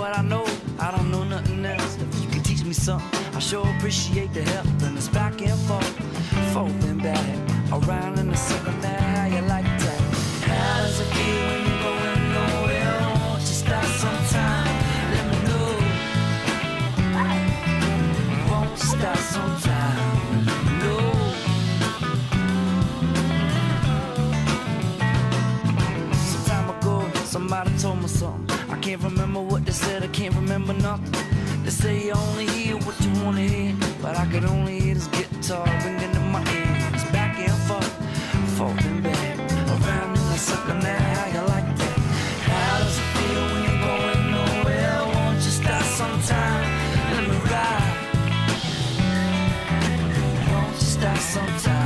what I know. I don't know nothing else. If you can teach me something, I sure appreciate the help. And it's back and forth, forth and back, around in the circle. Now how you like that? How does it feel when you're going nowhere? Won't you stop sometime? Let me know. Won't stop sometime? Somebody told me something I can't remember what they said, I can't remember nothing. They say you only hear what you wanna hear, but I could only hear this guitar ringing in my ears, back and forth, forth and back, around in the circle now. How you like that? How does it feel when you're going nowhere? Won't you stop sometime? Let me ride. Won't you stop sometime?